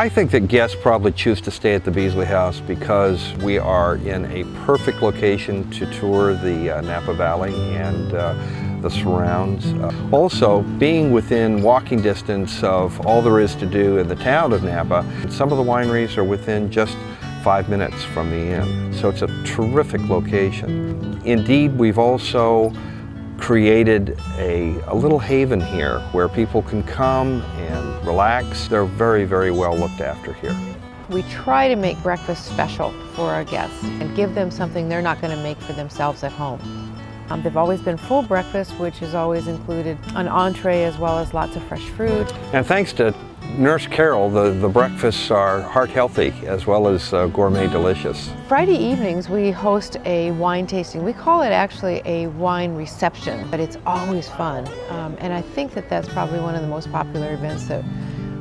I think that guests probably choose to stay at the Beazley House because we are in a perfect location to tour the uh, Napa Valley and uh, the surrounds. Uh, also, being within walking distance of all there is to do in the town of Napa, some of the wineries are within just five minutes from the inn. So it's a terrific location. Indeed, we've also created a, a little haven here where people can come and relax. They're very, very well looked after here. We try to make breakfast special for our guests and give them something they're not going to make for themselves at home. Um, they've always been full breakfast, which has always included an entree as well as lots of fresh fruit. And thanks to Nurse Carol, the, the breakfasts are heart healthy as well as uh, gourmet delicious. Friday evenings we host a wine tasting. We call it actually a wine reception, but it's always fun. Um, and I think that that's probably one of the most popular events that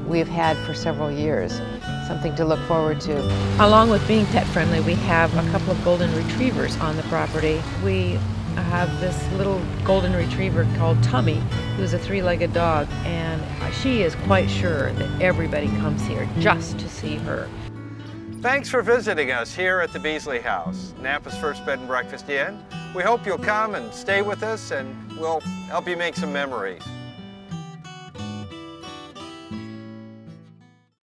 we've had for several years. Something to look forward to. Along with being pet friendly, we have a couple of golden retrievers on the property. We have this little golden retriever called Tummy, who's a three-legged dog, and she is quite sure that everybody comes here just to see her. Thanks for visiting us here at the Beazley House, Napa's first bed and breakfast inn. We hope you'll come and stay with us and we'll help you make some memories.